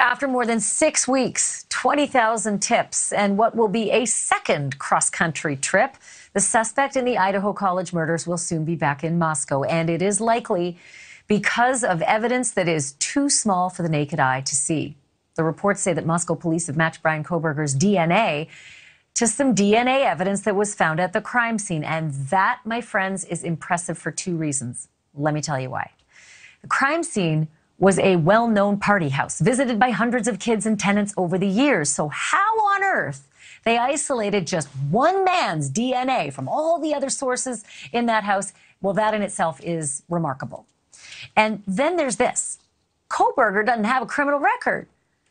After more than six weeks, 20,000 tips, and what will be a second cross country trip, the suspect in the Idaho College murders will soon be back in Moscow. And it is likely because of evidence that is too small for the naked eye to see. The reports say that Moscow police have matched Bryan Kohberger's DNA to some DNA evidence that was found at the crime scene. And that, my friends, is impressive for two reasons. Let me tell you why. The crime scene was a well known party house visited by hundreds of kids and tenants over the years. So, how on earth they isolated just one man's DNA from all the other sources in that house? Well, that in itself is remarkable. And then there's this Kohberger doesn't have a criminal record.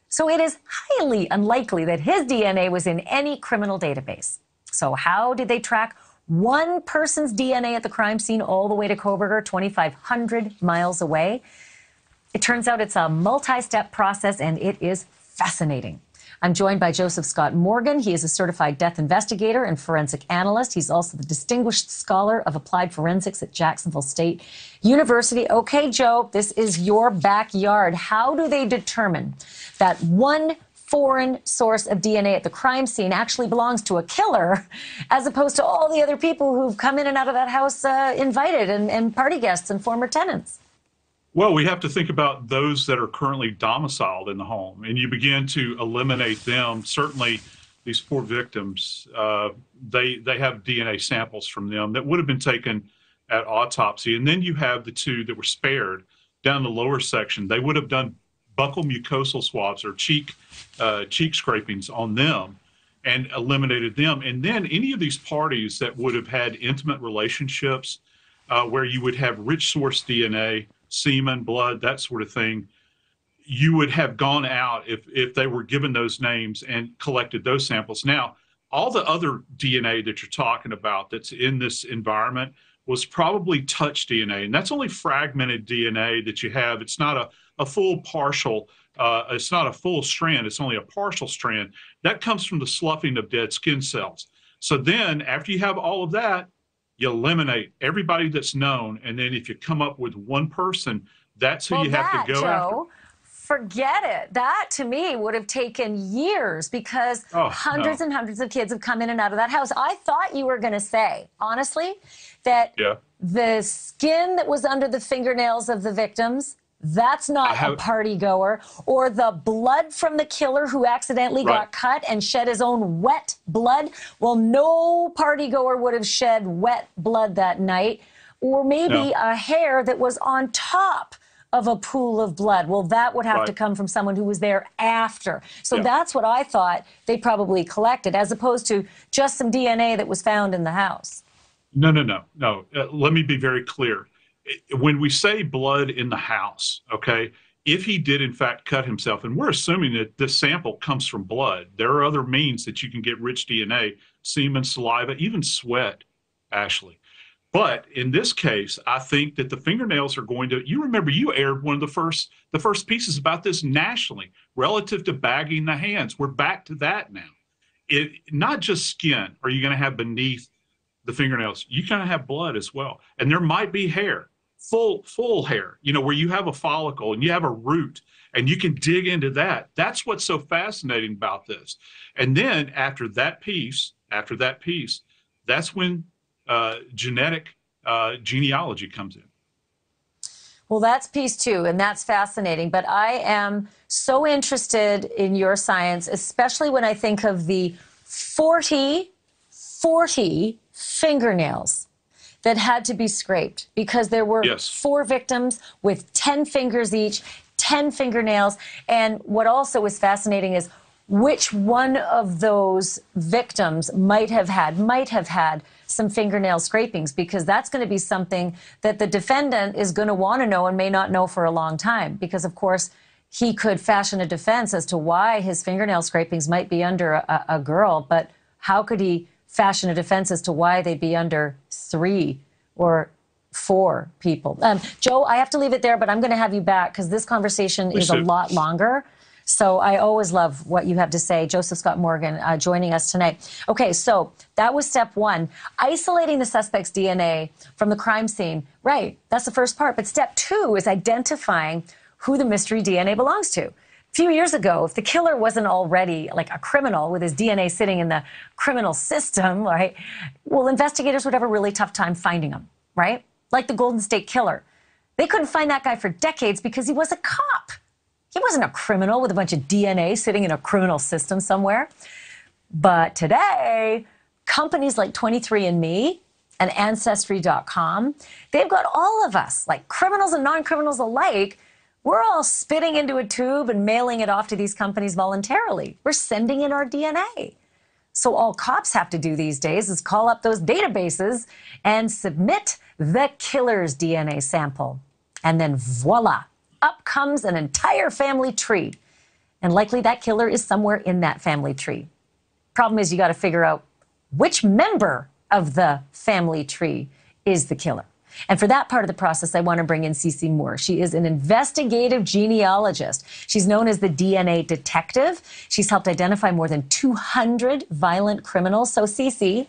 So it is highly unlikely that his DNA was in any criminal database. So, how did they track one person's DNA at the crime scene all the way to Kohberger, 2,500 miles away? It turns out it's a multi step process and it is fascinating. I'm joined by Joseph Scott Morgan. He is a certified death investigator and forensic analyst. He's also the Distinguished Scholar of Applied Forensics at Jacksonville State University. Okay, Joe, this is your backyard. How do they determine that one foreign source of DNA at the crime scene actually belongs to a killer, as opposed to all the other people who've come in and out of that house uh, invited and, and party guests and former tenants? Well, we have to think about those that are currently domiciled in the home, and you begin to eliminate them. Certainly, these four victims, uh, they they have DNA samples from them that would have been taken at autopsy, and then you have the two that were spared down the lower section. They would have done buccal mucosal swabs or cheek uh, cheek scrapings on them and eliminated them. And then any of these parties that would have had intimate relationships, uh, where you would have rich source DNA semen, blood, that sort of thing, you would have gone out if if they were given those names and collected those samples. Now, all the other DNA that you're talking about that's in this environment was probably touch DNA, and that's only fragmented DNA that you have. It's not a, a full partial, uh, it's not a full strand, it's only a partial strand. That comes from the sloughing of dead skin cells. So then, after you have all of that, you eliminate everybody that's known, and then if you come up with one person, that's who well, you have that, to go Joe, after. Forget it. That to me would have taken years because Oh, hundreds no. and hundreds of kids have come in and out of that house. I thought you were going to say, honestly, that Yeah. the skin that was under the fingernails of the victims. That's not have- a party goer, or the blood from the killer who accidentally Right. got cut and shed his own wet blood. Well, no party goer would have shed wet blood that night, or maybe No. a hair that was on top of a pool of blood. Well, that would have to come from someone who was there after. So Yeah. that's what I thought they probably collected, as opposed to just some DNA that was found in the house. No, no, no, no. Uh, let me be very clear. When we say blood in the house, okay, if he did in fact cut himself, and we're assuming that this sample comes from blood, there are other means that you can get rich DNA, semen, saliva, even sweat, Ashley. But in this case, I think that the fingernails are going to. You remember you aired one of the first the first pieces about this nationally relative to bagging the hands. We're back to that now. It not just skin are you going to have beneath the fingernails. You kind of have blood as well, and there might be hair, full full hair. You know where you have a follicle and you have a root, and you can dig into that. That's what's so fascinating about this. And then after that piece, after that piece, that's when uh, genetic uh, genealogy comes in. Well, that's piece two, and that's fascinating. But I am so interested in your science, especially when I think of the 40, 40 fingernails that had to be scraped because there were Yes. four victims with 10 fingers each, 10 fingernails. And what also is fascinating is which one of those victims might have had, might have had some fingernail scrapings because that's going to be something that the defendant is going to want to know and may not know for a long time because of course he could fashion a defense as to why his fingernail scrapings might be under a, a girl but how could he fashion a defense as to why they'd be under three or four people um, joe i have to leave it there but i'm going to have you back because this conversation is a lot longer so I always love what you have to say. Joseph Scott Morgan uh, joining us tonight. Okay, so that was step one isolating the suspect's DNA from the crime scene. Right, that's the first part. But step two is identifying who the mystery DNA belongs to. Few years ago, if the killer wasn't already like a criminal with his DNA sitting in the criminal system, right? Well, investigators would have a really tough time finding him, right? Like the Golden State Killer. They couldn't find that guy for decades because he was a cop. He wasn't a criminal with a bunch of DNA sitting in a criminal system somewhere. But today, companies like 23andMe and Ancestry.com, they've got all of us, like criminals and non criminals alike. We're all spitting into a tube and mailing it off to these companies voluntarily. We're sending in our DNA. So, all cops have to do these days is call up those databases and submit the killer's DNA sample. And then voila, up comes an entire family tree. And likely that killer is somewhere in that family tree. Problem is, you got to figure out which member of the family tree is the killer. And for that part of the process, I want to bring in Cece Moore. She is an investigative genealogist. She's known as the DNA detective. She's helped identify more than 200 violent criminals. So, Cece,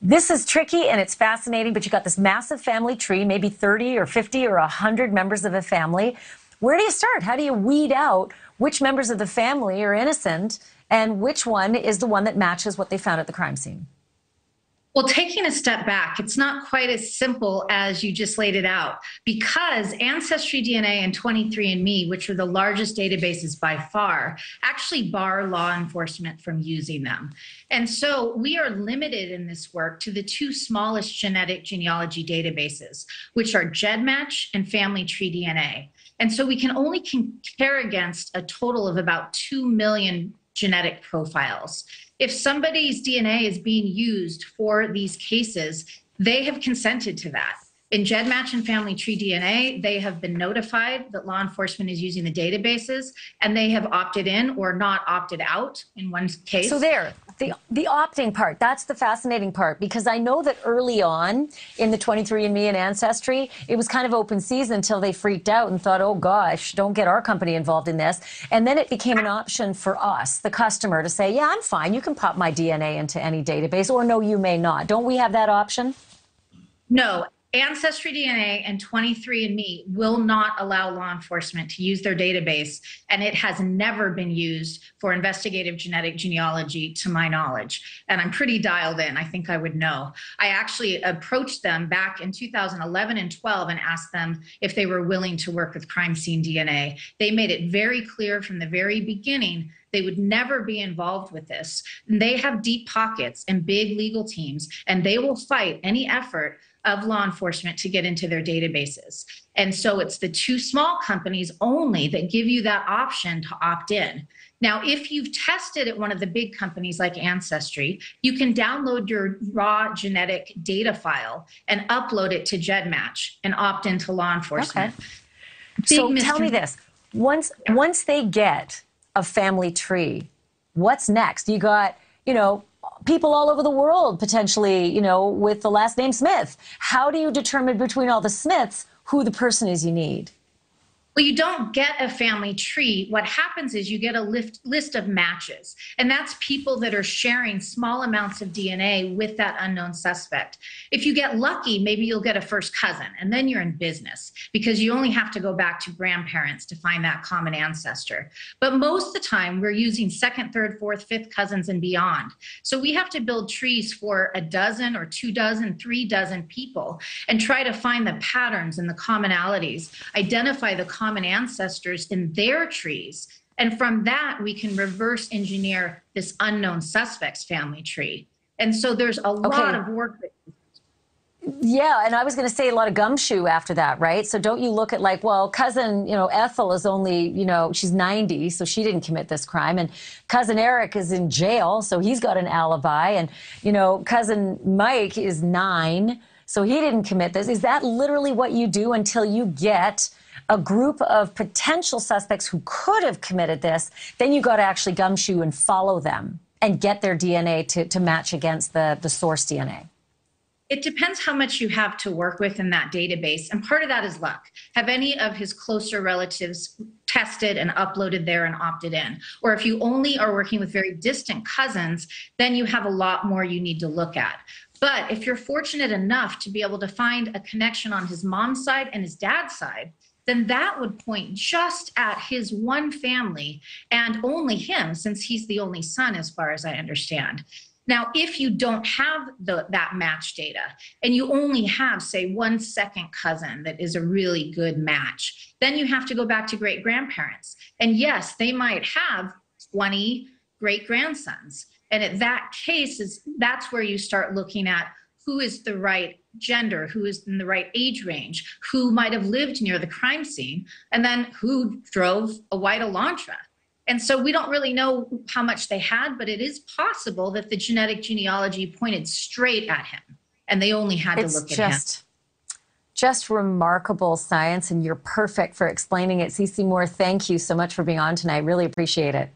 this is tricky and it's fascinating, but you got this massive family tree, maybe 30 or 50 or 100 members of a family. Where do you start? How do you weed out which members of the family are innocent and which one is the one that matches what they found at the crime scene? Well, taking a step back, it's not quite as simple as you just laid it out because Ancestry DNA and 23andMe, which are the largest databases by far, actually bar law enforcement from using them. And so we are limited in this work to the two smallest genetic genealogy databases, which are GEDmatch and Family Tree DNA. And so we can only compare against a total of about 2 million genetic profiles. If somebody's DNA is being used for these cases, they have consented to that. In GEDmatch and Family Tree DNA, they have been notified that law enforcement is using the databases and they have opted in or not opted out in one case. So there, the, the opting part, that's the fascinating part because I know that early on in the 23andMe and Ancestry, it was kind of open season until they freaked out and thought, oh gosh, don't get our company involved in this. And then it became an option for us, the customer, to say, yeah, I'm fine. You can pop my DNA into any database or no, you may not. Don't we have that option? No, Ancestry DNA and 23andMe will not allow law enforcement to use their database, and it has never been used for investigative genetic genealogy, to my knowledge. And I'm pretty dialed in. I think I would know. I actually approached them back in 2011 and 12 and asked them if they were willing to work with crime scene DNA. They made it very clear from the very beginning they would never be involved with this. And they have deep pockets and big legal teams, and they will fight any effort of law enforcement to get into their databases. And so it's the two small companies only that give you that option to opt in. Now, if you've tested at one of the big companies like Ancestry, you can download your raw genetic data file and upload it to GEDmatch and opt into law enforcement. Okay. so tell me this. Once once they get a family tree, what's next? You got, you know, people all over the world potentially, you know, with the last name Smith. How do you determine between all the Smiths who the person is you need? Well, you don't get a family tree. What happens is you get a list, list of matches, and that's people that are sharing small amounts of DNA with that unknown suspect. If you get lucky, maybe you'll get a first cousin, and then you're in business because you only have to go back to grandparents to find that common ancestor. But most of the time, we're using second, third, fourth, fifth cousins and beyond. So we have to build trees for a dozen or two dozen, three dozen people and try to find the patterns and the commonalities, identify the common ancestors in their trees. And from that, we can reverse engineer this unknown suspect's family tree. And so there's a okay. lot of work yeah, and I was going to say a lot of gumshoe after that, right? So don't you look at like, well, cousin, you know, Ethel is only, you know, she's 90, so she didn't commit this crime, and cousin Eric is in jail, so he's got an alibi, and you know, cousin Mike is nine, so he didn't commit this. Is that literally what you do until you get a group of potential suspects who could have committed this, then you got to actually gumshoe and follow them and get their DNA to, to match against the, the source DNA. It depends how much you have to work with in that database. And part of that is luck. Have any of his closer relatives tested and uploaded there and opted in? Or if you only are working with very distant cousins, then you have a lot more you need to look at. But if you're fortunate enough to be able to find a connection on his mom's side and his dad's side, then that would point just at his one family and only him, since he's the only son, as far as I understand. Now, if you don't have the, that match data and you only have, say, one second cousin that is a really good match, then you have to go back to great grandparents. And yes, they might have 20 great grandsons. And at that case, is that's where you start looking at who is the right gender, who is in the right age range, who might have lived near the crime scene, and then who drove a white Elantra. And so we don't really know how much they had, but it is possible that the genetic genealogy pointed straight at him and they only had to It's look at him. just, just remarkable science, and you're perfect for explaining it. Cece Moore, thank you so much for being on tonight. Really appreciate it.